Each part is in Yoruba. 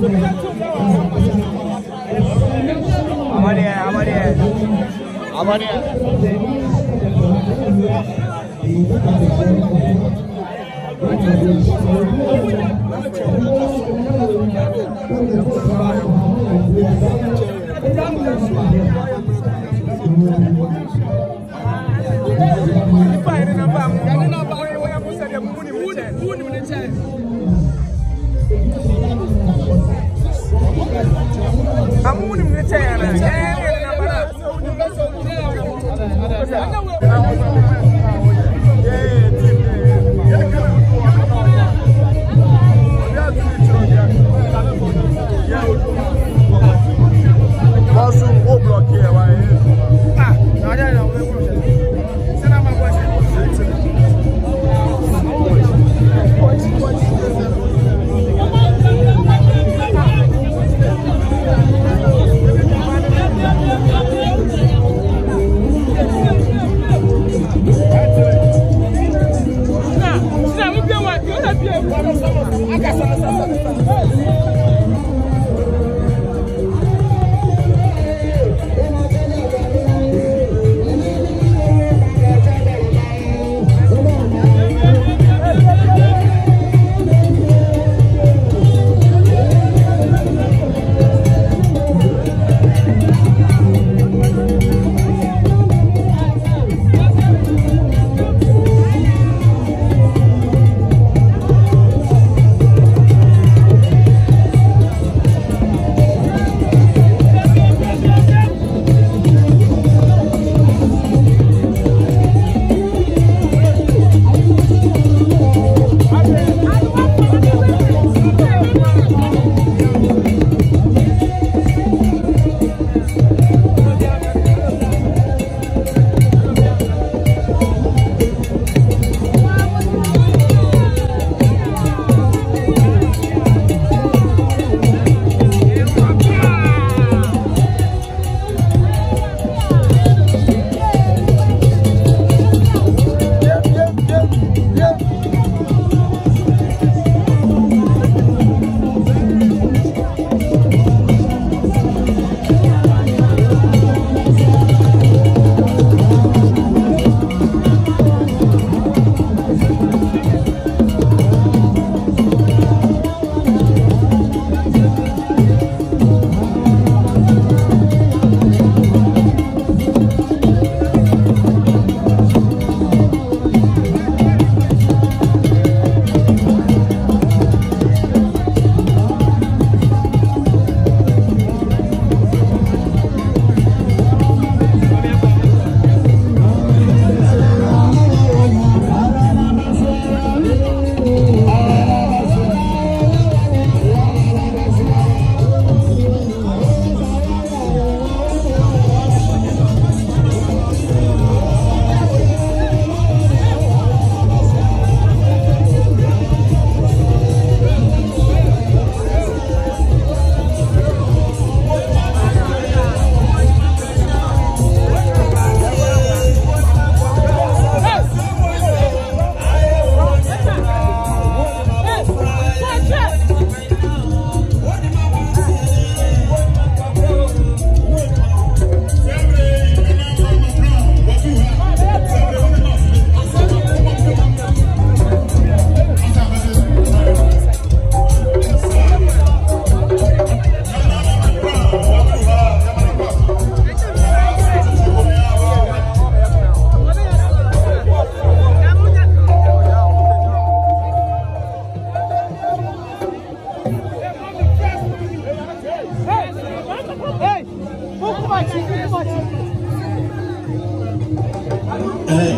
Amalia, Amalia, Amalia. I'm going to the you.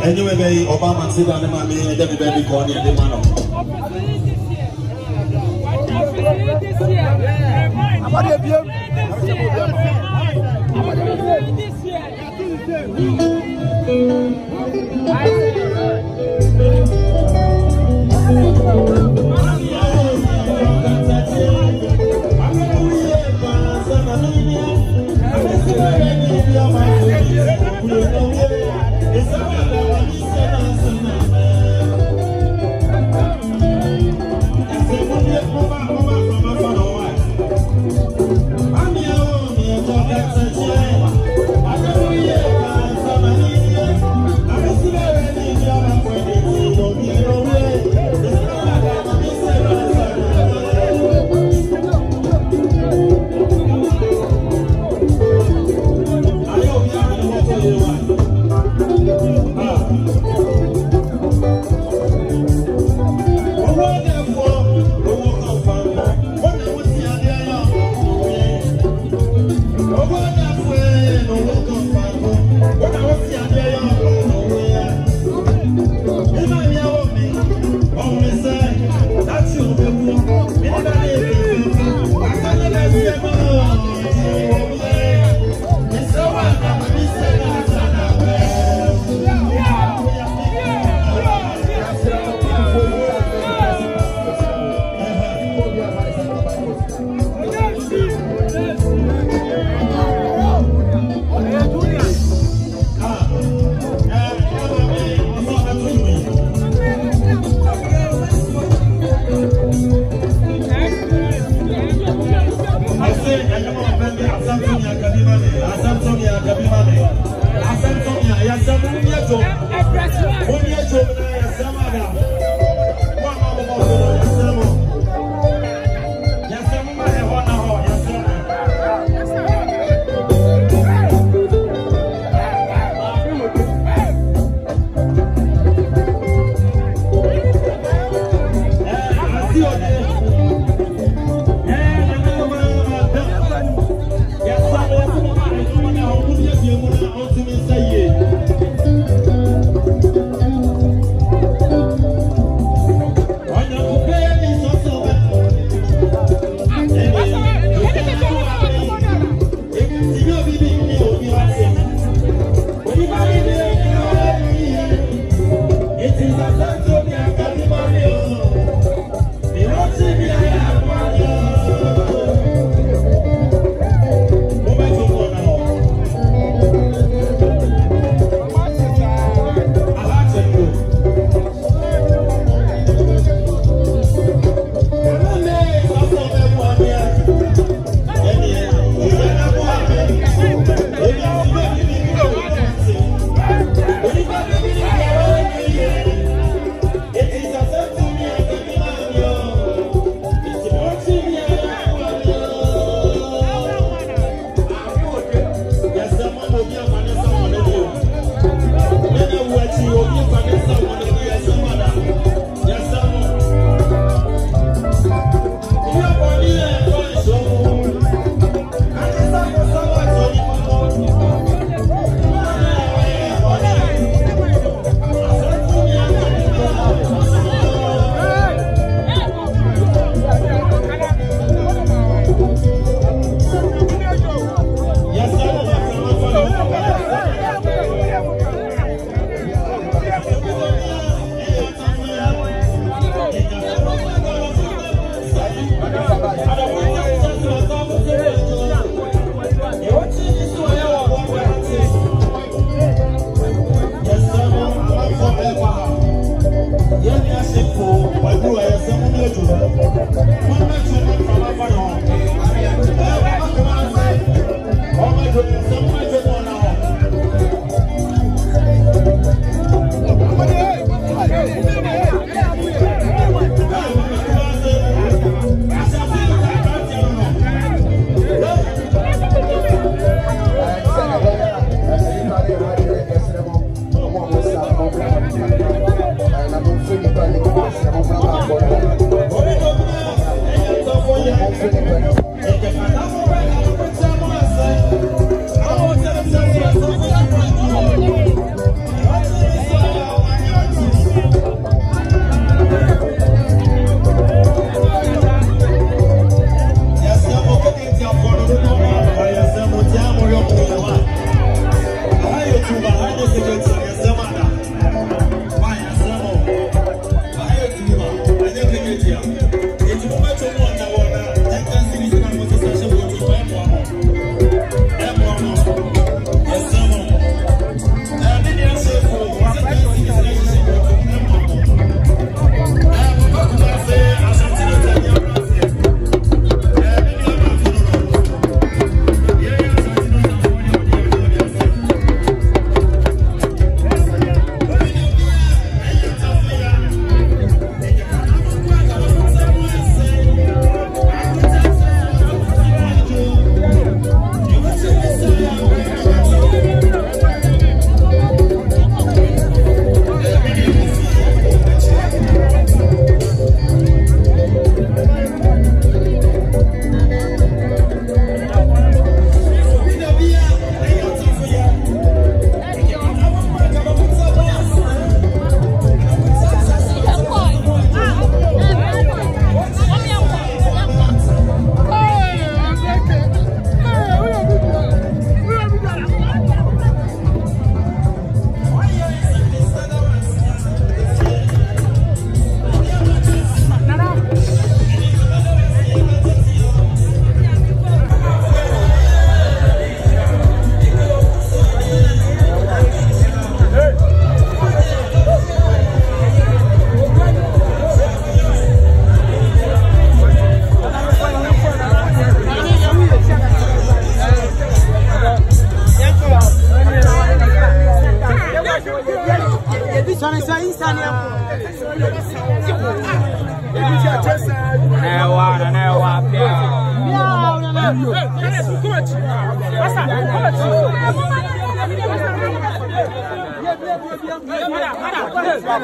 ɛnyɛ wɛ bɛyi ɔba amase da ne ma mi ɛdɛ mi bɛ mi kɔ ne ɛdi ma nɔ. Thank you. Thank you. Ọ̀pọ̀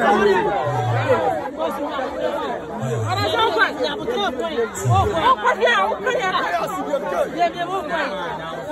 ni àwọn kọ́ni àkọ́yọ̀ sí.